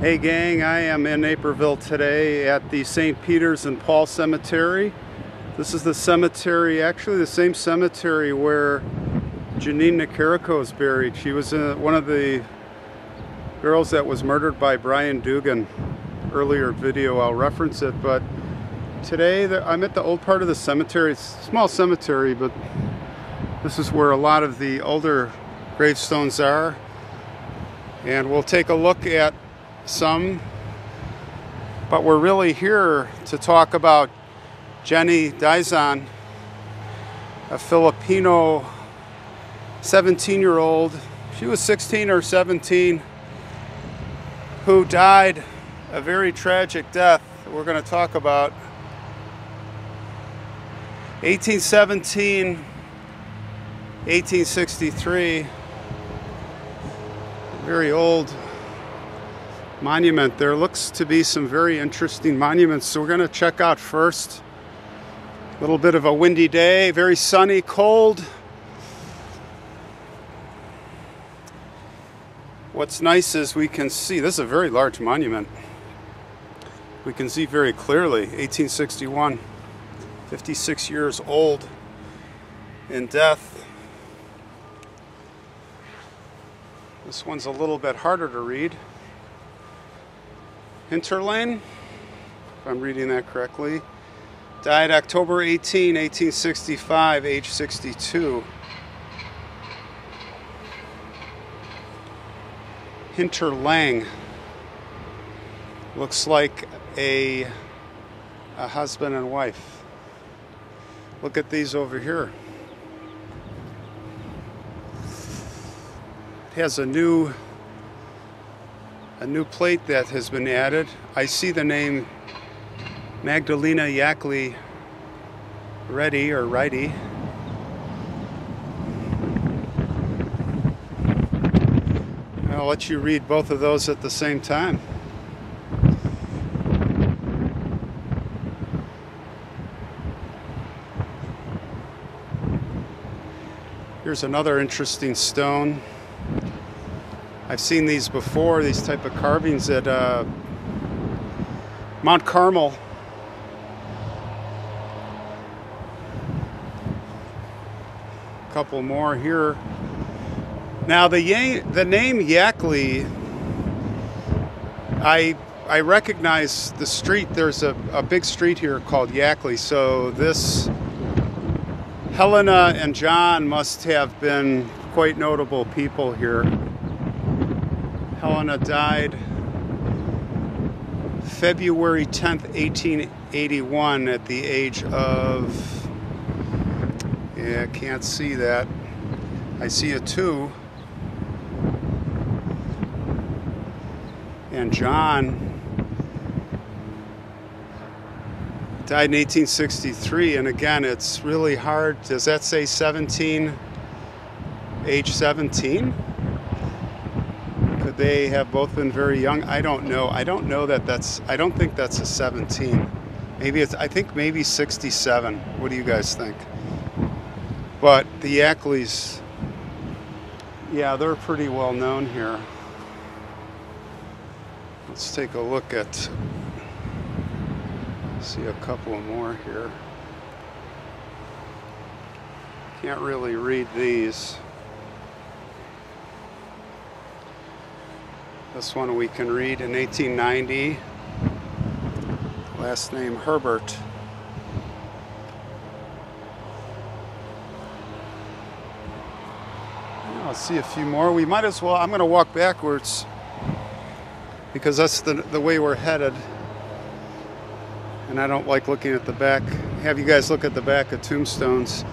Hey gang, I am in Naperville today at the St. Peter's and Paul Cemetery. This is the cemetery, actually the same cemetery where Jeanine Nicarico is buried. She was uh, one of the girls that was murdered by Brian Dugan. Earlier video, I'll reference it, but today I'm at the old part of the cemetery. It's a small cemetery, but this is where a lot of the older gravestones are. And we'll take a look at some, but we're really here to talk about Jennie Dizon, a Filipino 17 year old. She was 16 or 17 who died a very tragic death that we're going to talk about. 1817, 1863, very old monument. There looks to be some very interesting monuments. So we're going to check out first. A little bit of a windy day, very sunny, cold. What's nice is we can see, this is a very large monument. We can see very clearly, 1861, 56 years old in death. This one's a little bit harder to read. Hinterlane, if I'm reading that correctly, died October 18, 1865, age 62. Hinterlang looks like a, a husband and wife. Look at these over here. It has a new a new plate that has been added. I see the name Magdalena Yackley Ready or Righty. I'll let you read both of those at the same time. Here's another interesting stone. I've seen these before, these type of carvings at uh, Mount Carmel. A couple more here. Now the the name Yackley, I I recognize the street. There's a, a big street here called Yackley. So this Helena and John must have been quite notable people here. Helena died February 10th, 1881 at the age of, yeah, I can't see that. I see a two. And John died in 1863. And again, it's really hard. Does that say 17? Age 17? They have both been very young. I don't know. I don't know that that's. I don't think that's a 17. Maybe it's. I think maybe 67. What do you guys think? But the Yackleys, yeah, they're pretty well known here. Let's take a look at. See a couple more here. Can't really read these. This one we can read in 1890. Last name Herbert. I'll see a few more. We might as well, I'm going to walk backwards because that's the, the way we're headed. And I don't like looking at the back. Have you guys look at the back of tombstones.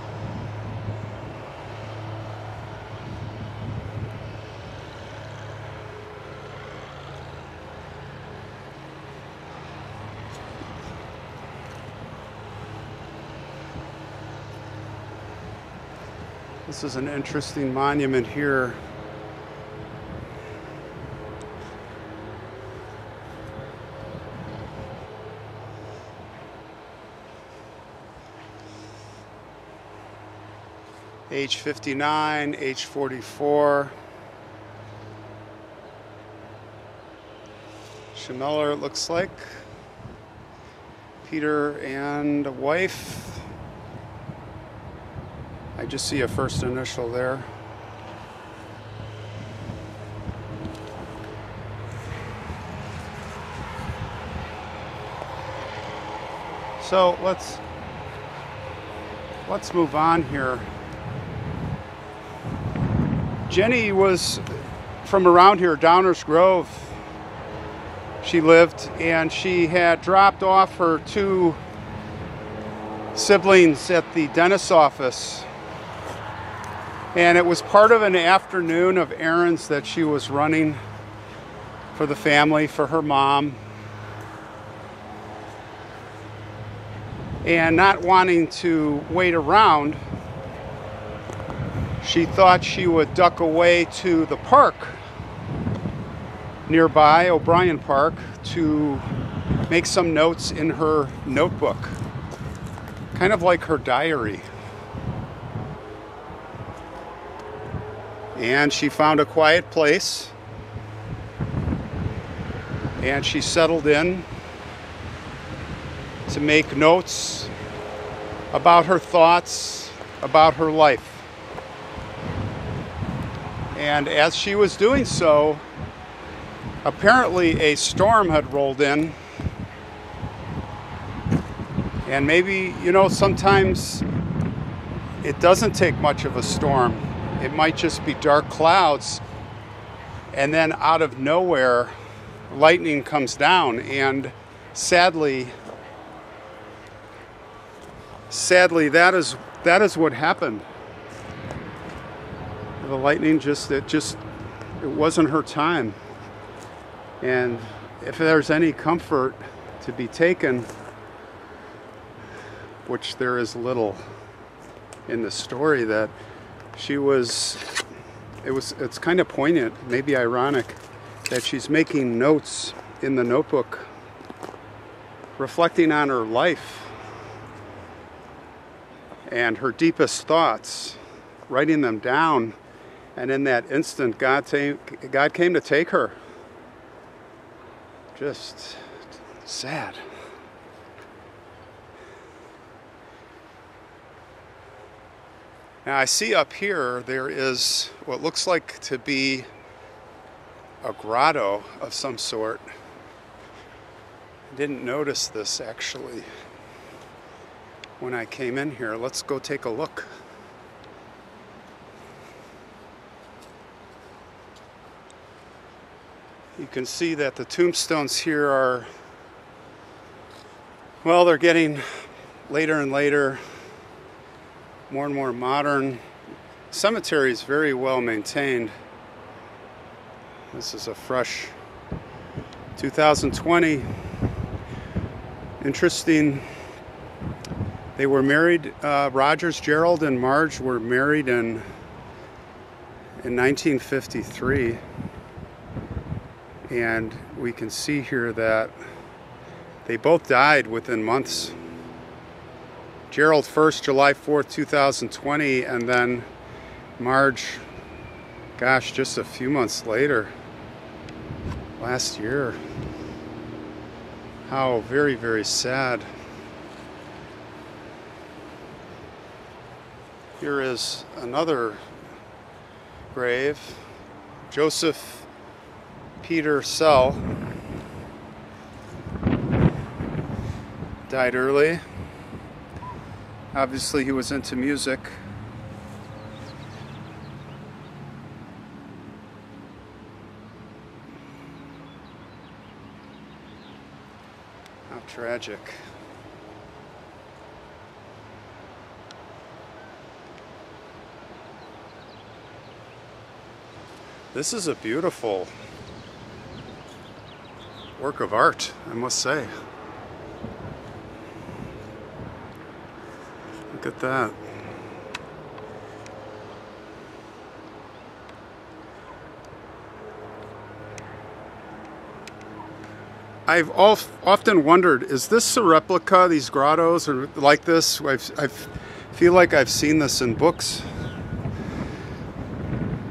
This is an interesting monument here. Age 59, age 44. Schmeller, it looks like. Peter and wife. Just see a first initial there. So let's let's move on here. Jennie was from around here, Downers Grove. She lived and she had dropped off her two siblings at the dentist's office. And it was part of an afternoon of errands that she was running for the family, for her mom. and not wanting to wait around, she thought she would duck away to the park nearby, O'Brien Park, to make some notes in her notebook, kind of like her diary. And she found a quiet place and she settled in to make notes about her thoughts, about her life. And as she was doing so, apparently a storm had rolled in. And maybe, you know, sometimes it doesn't take much of a storm. It might just be dark clouds. And then out of nowhere, lightning comes down. And sadly, sadly, that is that is what happened. The lightning just it just it wasn't her time. And if there's any comfort to be taken, which there is little in the story, that she was it was it's kind of poignant, maybe ironic, that she's making notes in the notebook reflecting on her life and her deepest thoughts, writing them down. And in that instant, God, came, God came to take her. Just sad. Now, I see up here there is what looks like to be a grotto of some sort. I didn't notice this actually when I came in here. Let's go take a look. You can see that the tombstones here are, well, they're getting later and later, more and more modern. Cemetery is very well maintained. This is a fresh 2020. Interesting they were married, uh, Rogers, Gerald, and Marge were married in, in 1953. And we can see here that they both died within months. Gerald first, July 4th, 2020, and then Marge, gosh, just a few months later, last year. How very, very sad. Here is another grave. Joseph Peter Sell died early. Obviously, he was into music. How tragic. This is a beautiful work of art, I must say. Look at that. I've often wondered, is this a replica, these grottos are like this? I feel like I've seen this in books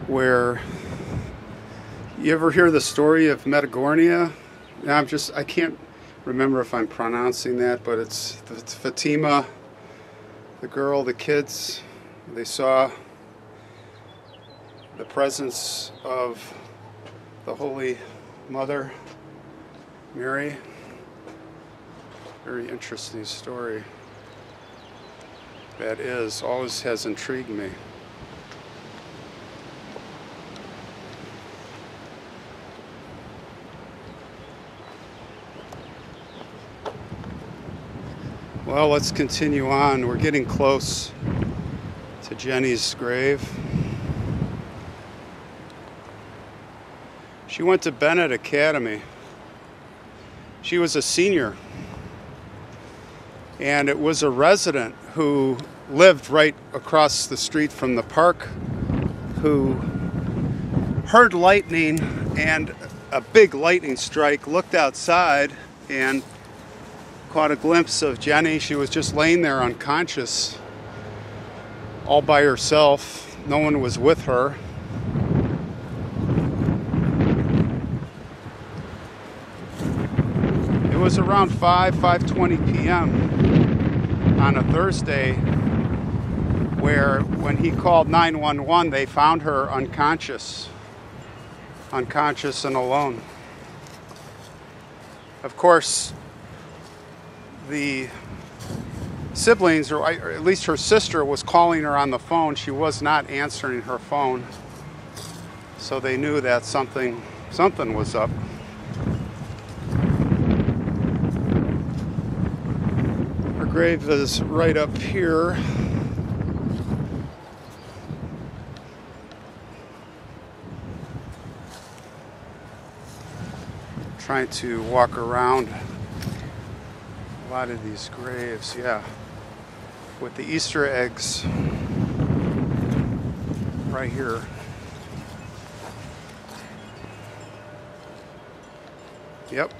where you ever hear the story of Medjugorje, I'm just, I can't remember if I'm pronouncing that, but it's, it's Fatima, the girl, the kids, they saw the presence of the Holy Mother, Mary. Very interesting story. That is, always has intrigued me. Well, let's continue on. We're getting close to Jennie's grave. She went to Benet Academy. She was a senior. And it was a resident who lived right across the street from the park who heard lightning and a big lightning strike, looked outside and caught a glimpse of Jennie. She was just laying there unconscious, all by herself. No one was with her. It was around 5, 5.20 p.m. on a Thursday where when he called 911, they found her unconscious, unconscious and alone. Of course, the siblings, or at least her sister, was calling her on the phone. She was not answering her phone. So they knew that something something was up. Her grave is right up here. Trying to walk around lot of these graves, yeah. With the Easter eggs right here. Yep.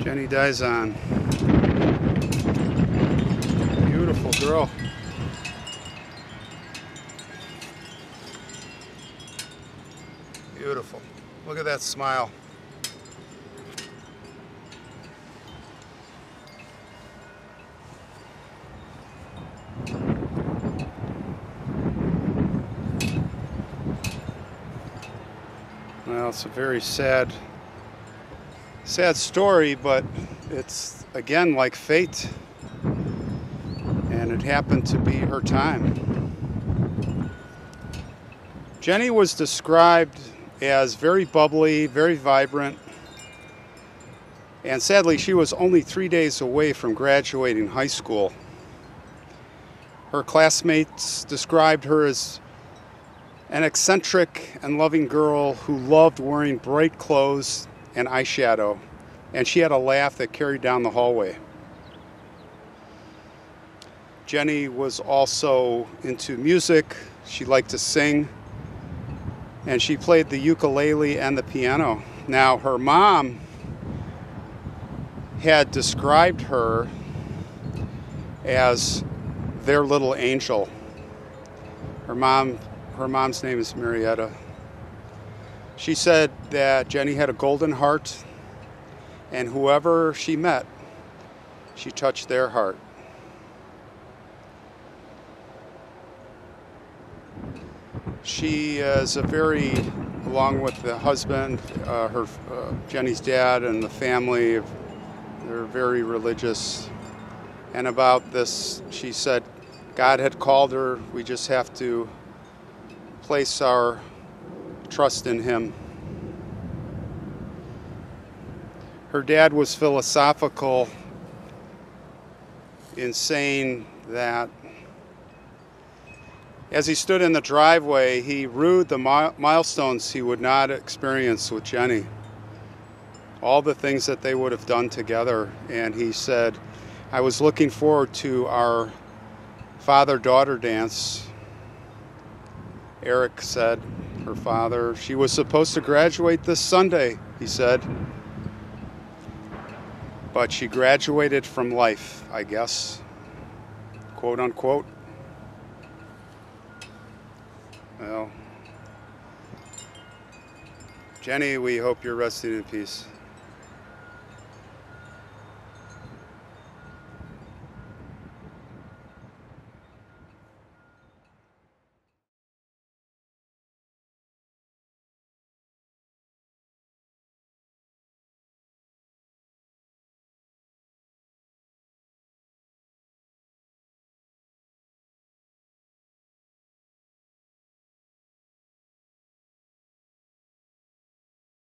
Jennie Dizon. Beautiful girl. Beautiful. Look at that smile. Well, it's a very sad, sad story, but it's again like fate. And it happened to be her time. Jennie was described as very bubbly, very vibrant, and sadly, she was only three days away from graduating high school. Her classmates described her as an eccentric and loving girl who loved wearing bright clothes and eyeshadow, and she had a laugh that carried down the hallway. Jennie was also into music, she liked to sing, and she played the ukulele and the piano. Now, her mom had described her as their little angel. Her mom her mom's name is Marietta. She said that Jennie had a golden heart, and whoever she met, she touched their heart. She is a very, along with the husband, uh, her uh, Jennie's dad, and the family, they're very religious. And about this, she said, God had called her. We just have to place our trust in Him. Her dad was philosophical in saying that as he stood in the driveway, he rued the milestones he would not experience with Jennie. All the things that they would have done together. And he said, I was looking forward to our father daughter dance Eric said, her father. She was supposed to graduate this Sunday, he said. But she graduated from life, I guess. Quote unquote. Well, Jennie, we hope you're resting in peace.